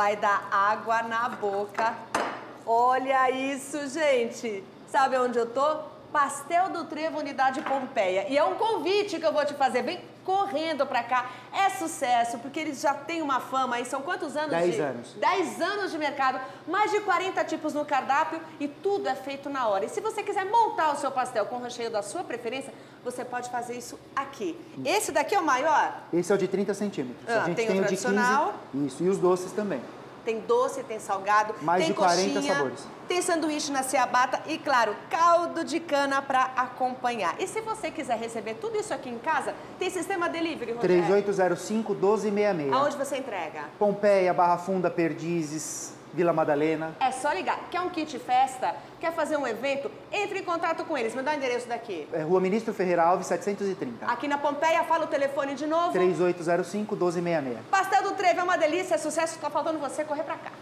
vai dar água na boca. Olha isso, gente. Sabe onde eu tô? Pastel do Trevo Unidade Pompeia. E é um convite que eu vou te fazer. Vem correndo pra cá. É sucesso, porque eles já têm uma fama aí. São quantos anos? Dez de... anos. 10 anos de mercado. Mais de 40 tipos no cardápio e tudo é feito na hora. E se você quiser montar o seu pastel com o recheio da sua preferência, você pode fazer isso aqui. Esse daqui é o maior? Esse é o de 30 centímetros. Ah, a gente tem tem, o o de tradicional. 15. Isso, e os doces também. Tem doce, tem salgado, Mais tem de 40 coxinha, sabores. tem sanduíche na ciabatta e, claro, caldo de cana para acompanhar. E se você quiser receber tudo isso aqui em casa, tem sistema delivery, Rogério? 3805 1266. Aonde você entrega? Pompeia, Barra Funda, Perdizes, Vila Madalena. É só ligar. Quer um kit festa? Quer fazer um evento? Entre em contato com eles. Me dá o endereço daqui. É Rua Ministro Ferreira Alves, 730. Aqui na Pompeia, fala o telefone de novo. 3805 1266. Pastel do Trevo é uma delícia, é sucesso. Tá faltando você correr pra cá.